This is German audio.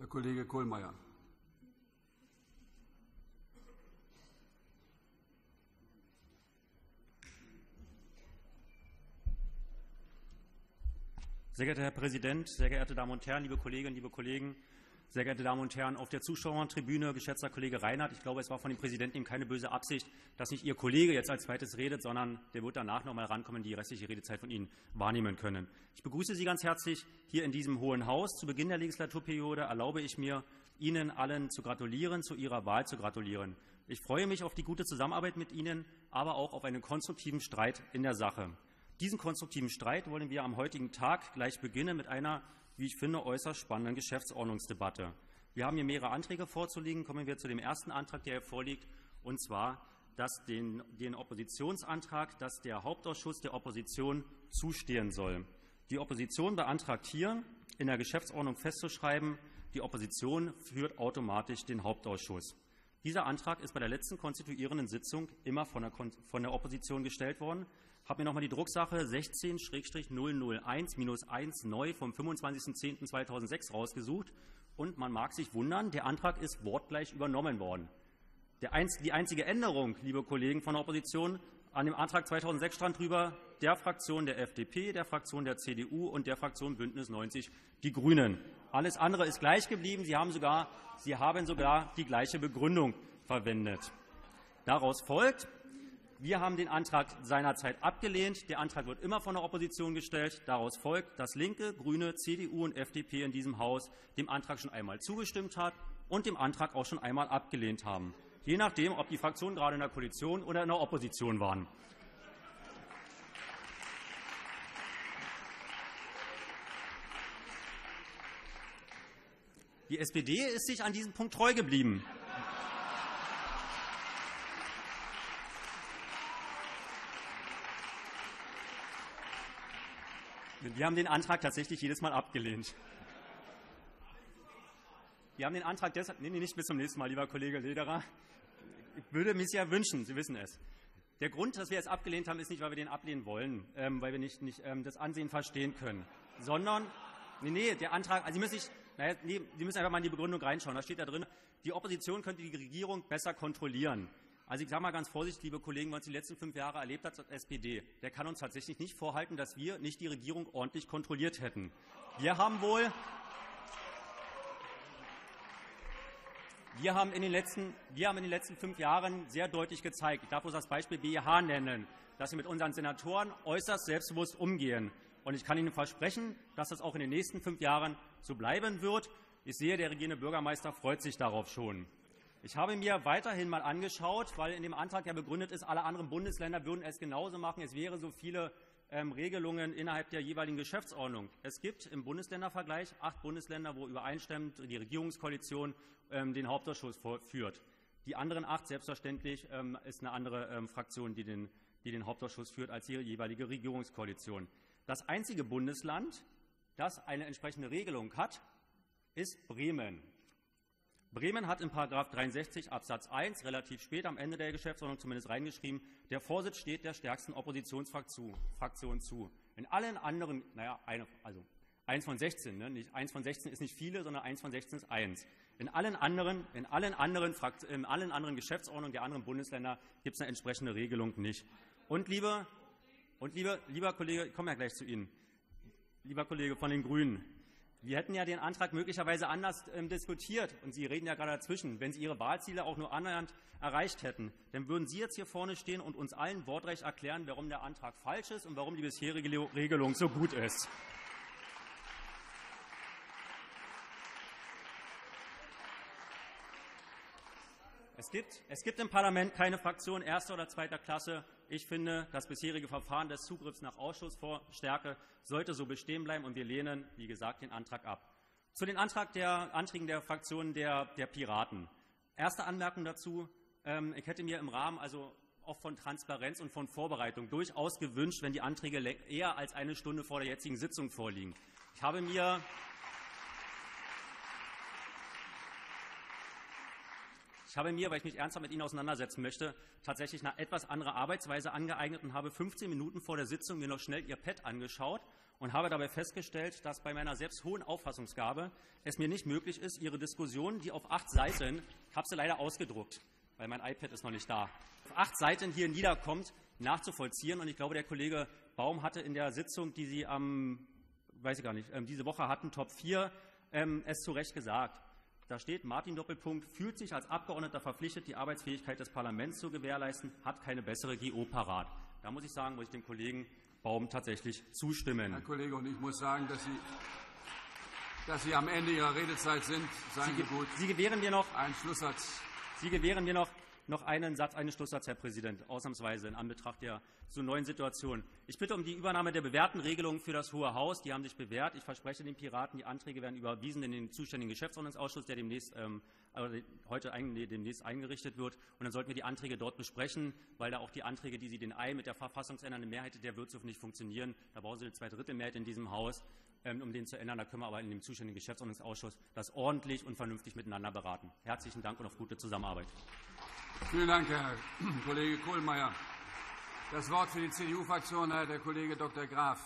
Herr Kollege Kohlmeier. Sehr geehrter Herr Präsident, sehr geehrte Damen und Herren, liebe Kolleginnen, liebe Kollegen! Sehr geehrte Damen und Herren, auf der Zuschauertribüne, geschätzter Kollege Reinhardt, ich glaube, es war von dem Präsidenten ihm keine böse Absicht, dass nicht Ihr Kollege jetzt als zweites redet, sondern der wird danach noch einmal rankommen, die restliche Redezeit von Ihnen wahrnehmen können. Ich begrüße Sie ganz herzlich hier in diesem Hohen Haus. Zu Beginn der Legislaturperiode erlaube ich mir, Ihnen allen zu gratulieren, zu Ihrer Wahl zu gratulieren. Ich freue mich auf die gute Zusammenarbeit mit Ihnen, aber auch auf einen konstruktiven Streit in der Sache. Diesen konstruktiven Streit wollen wir am heutigen Tag gleich beginnen mit einer wie ich finde, äußerst spannenden Geschäftsordnungsdebatte. Wir haben hier mehrere Anträge vorzulegen. Kommen wir zu dem ersten Antrag, der hier vorliegt, und zwar dass den, den Oppositionsantrag, dass der Hauptausschuss der Opposition zustehen soll. Die Opposition beantragt hier, in der Geschäftsordnung festzuschreiben, die Opposition führt automatisch den Hauptausschuss. Dieser Antrag ist bei der letzten konstituierenden Sitzung immer von der, von der Opposition gestellt worden habe mir noch einmal die Drucksache 16-001-1 neu vom 25.10.2006 rausgesucht. Und man mag sich wundern, der Antrag ist wortgleich übernommen worden. Die einzige Änderung, liebe Kollegen von der Opposition, an dem Antrag 2006 stand drüber der Fraktion der FDP, der Fraktion der CDU und der Fraktion Bündnis 90 Die Grünen. Alles andere ist gleich geblieben. Sie haben sogar, Sie haben sogar die gleiche Begründung verwendet. Daraus folgt, wir haben den Antrag seinerzeit abgelehnt. Der Antrag wird immer von der Opposition gestellt. Daraus folgt, dass LINKE, GRÜNE, CDU und FDP in diesem Haus dem Antrag schon einmal zugestimmt hat und dem Antrag auch schon einmal abgelehnt haben, je nachdem, ob die Fraktionen gerade in der Koalition oder in der Opposition waren. Die SPD ist sich an diesem Punkt treu geblieben. Wir haben den Antrag tatsächlich jedes Mal abgelehnt. Wir haben den Antrag deshalb, nee, nicht bis zum nächsten Mal, lieber Kollege Lederer. Ich würde mich ja wünschen, Sie wissen es. Der Grund, dass wir es abgelehnt haben, ist nicht, weil wir den ablehnen wollen, ähm, weil wir nicht, nicht ähm, das Ansehen verstehen können, sondern, nee, nee, der Antrag, also Sie müssen, sich, naja, nee, Sie müssen einfach mal in die Begründung reinschauen. Da steht da drin, die Opposition könnte die Regierung besser kontrollieren. Also ich sage mal ganz vorsichtig, liebe Kollegen, was die letzten fünf Jahre erlebt hat als SPD, der kann uns tatsächlich nicht vorhalten, dass wir nicht die Regierung ordentlich kontrolliert hätten. Wir haben wohl Wir haben, in den letzten, wir haben in den letzten fünf Jahren sehr deutlich gezeigt, ich darf uns das Beispiel BIH nennen, dass wir mit unseren Senatoren äußerst selbstbewusst umgehen. Und ich kann Ihnen versprechen, dass das auch in den nächsten fünf Jahren so bleiben wird. Ich sehe, der regierende Bürgermeister freut sich darauf schon. Ich habe mir weiterhin mal angeschaut, weil in dem Antrag ja begründet ist, alle anderen Bundesländer würden es genauso machen. Es wäre so viele ähm, Regelungen innerhalb der jeweiligen Geschäftsordnung. Es gibt im Bundesländervergleich acht Bundesländer, wo übereinstimmend die Regierungskoalition ähm, den Hauptausschuss führt. Die anderen acht, selbstverständlich, ähm, ist eine andere Fraktion, die den, die den Hauptausschuss führt, als die jeweilige Regierungskoalition. Das einzige Bundesland, das eine entsprechende Regelung hat, ist Bremen. Bremen hat in § 63 Absatz 1 relativ spät am Ende der Geschäftsordnung zumindest reingeschrieben, der Vorsitz steht der stärksten Oppositionsfraktion zu. In allen anderen, naja, eine, also eins von 16, ne, nicht, eins von 16 ist nicht viele, sondern eins von 16 ist eins. In allen anderen, in allen anderen, in allen anderen Geschäftsordnungen der anderen Bundesländer gibt es eine entsprechende Regelung nicht. Und, liebe, und liebe, lieber Kollege, ich komme ja gleich zu Ihnen, lieber Kollege von den Grünen, wir hätten ja den Antrag möglicherweise anders ähm, diskutiert, und Sie reden ja gerade dazwischen, wenn Sie Ihre Wahlziele auch nur annähernd erreicht hätten. Dann würden Sie jetzt hier vorne stehen und uns allen wortreich erklären, warum der Antrag falsch ist und warum die bisherige Regelung so gut ist. Es gibt, es gibt im Parlament keine Fraktion erster oder zweiter Klasse. Ich finde, das bisherige Verfahren des Zugriffs nach Ausschussstärke sollte so bestehen bleiben, und wir lehnen, wie gesagt, den Antrag ab. Zu den Antrag der Anträgen der Fraktionen der, der Piraten. Erste Anmerkung dazu. Ähm, ich hätte mir im Rahmen also auch von Transparenz und von Vorbereitung durchaus gewünscht, wenn die Anträge eher als eine Stunde vor der jetzigen Sitzung vorliegen. Ich habe mir Ich habe mir, weil ich mich ernsthaft mit Ihnen auseinandersetzen möchte, tatsächlich eine etwas andere Arbeitsweise angeeignet und habe 15 Minuten vor der Sitzung mir noch schnell Ihr Pad angeschaut und habe dabei festgestellt, dass bei meiner selbst hohen Auffassungsgabe es mir nicht möglich ist, Ihre Diskussion, die auf acht Seiten, ich habe sie leider ausgedruckt, weil mein iPad ist noch nicht da, auf acht Seiten hier niederkommt, nachzuvollziehen. Und ich glaube, der Kollege Baum hatte in der Sitzung, die Sie am, weiß ich gar nicht, ähm, diese Woche hatten, Top 4, ähm, es zu Recht gesagt. Da steht, Martin Doppelpunkt fühlt sich als Abgeordneter verpflichtet, die Arbeitsfähigkeit des Parlaments zu gewährleisten, hat keine bessere GO parat. Da muss ich sagen, muss ich dem Kollegen Baum tatsächlich zustimmen. Herr Kollege, und ich muss sagen, dass Sie, dass Sie am Ende Ihrer Redezeit sind. Seien Sie, gut. Sie gewähren mir noch einen Schlusssatz. Sie gewähren mir noch noch einen Satz, einen Schlusssatz, Herr Präsident, ausnahmsweise in Anbetracht der so neuen Situation. Ich bitte um die Übernahme der bewährten Regelungen für das Hohe Haus. Die haben sich bewährt. Ich verspreche den Piraten, die Anträge werden überwiesen in den zuständigen Geschäftsordnungsausschuss, der demnächst, ähm, äh, heute demnächst eingerichtet wird. Und dann sollten wir die Anträge dort besprechen, weil da auch die Anträge, die Sie den Ei mit der verfassungsändernden Mehrheit der Wirtschaft nicht funktionieren. Da brauchen Sie eine Zweidrittelmehrheit in diesem Haus ähm, um den zu ändern. Da können wir aber in dem zuständigen Geschäftsordnungsausschuss das ordentlich und vernünftig miteinander beraten. Herzlichen Dank und auf gute Zusammenarbeit. Vielen Dank, Herr Kollege Kohlmeier. Das Wort für die CDU-Fraktion hat der Kollege Dr. Graf.